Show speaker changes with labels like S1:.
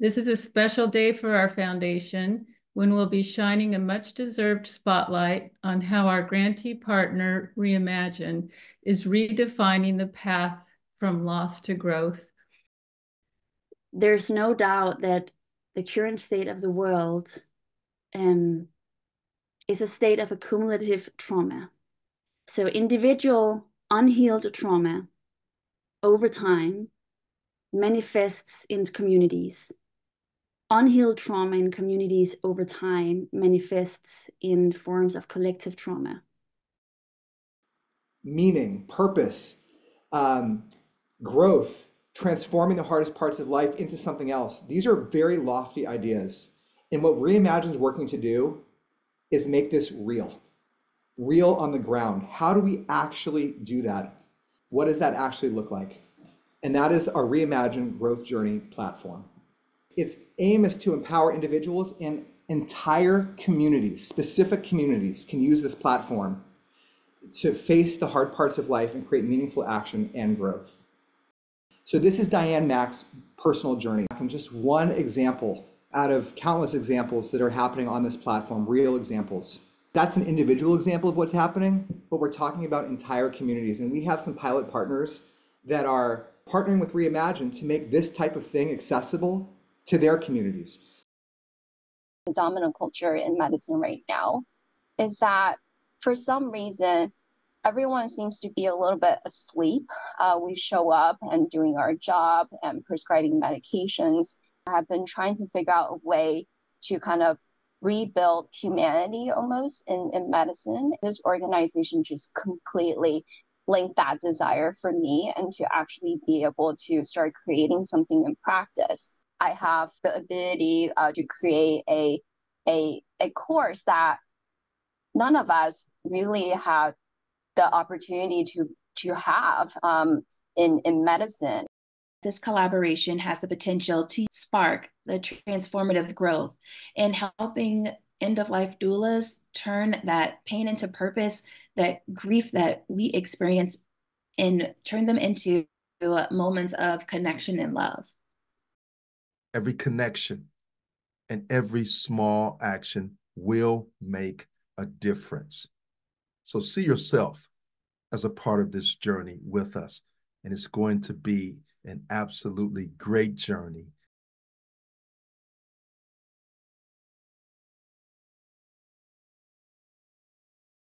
S1: This is a special day for our foundation when we'll be shining a much deserved spotlight on how our grantee partner, Reimagine, is redefining the path from loss to growth.
S2: There's no doubt that the current state of the world um, is a state of accumulative trauma. So, individual unhealed trauma over time manifests in communities. Unhealed trauma in communities over time manifests in forms of collective trauma.
S3: Meaning, purpose, um, growth, transforming the hardest parts of life into something else. These are very lofty ideas. And what Reimagine is working to do is make this real, real on the ground. How do we actually do that? What does that actually look like? And that is our Reimagine Growth Journey platform. Its aim is to empower individuals and entire communities, specific communities, can use this platform to face the hard parts of life and create meaningful action and growth. So this is Diane Mack's personal journey. And just one example out of countless examples that are happening on this platform, real examples. That's an individual example of what's happening, but we're talking about entire communities. And we have some pilot partners that are partnering with Reimagine to make this type of thing accessible to their communities.
S4: The dominant culture in medicine right now is that for some reason, everyone seems to be a little bit asleep. Uh, we show up and doing our job and prescribing medications. I have been trying to figure out a way to kind of rebuild humanity almost in, in medicine. This organization just completely linked that desire for me and to actually be able to start creating something in practice. I have the ability uh, to create a, a, a course that none of us really have the opportunity to to have um, in in medicine.
S5: This collaboration has the potential to spark the transformative growth in helping end of life doulas turn that pain into purpose, that grief that we experience, and turn them into moments of connection and love.
S6: Every connection and every small action will make a difference. So see yourself as a part of this journey with us. And it's going to be an absolutely great journey